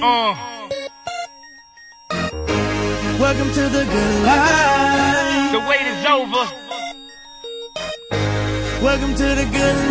Uh. Welcome to the good life. The wait is over. Welcome to the good life.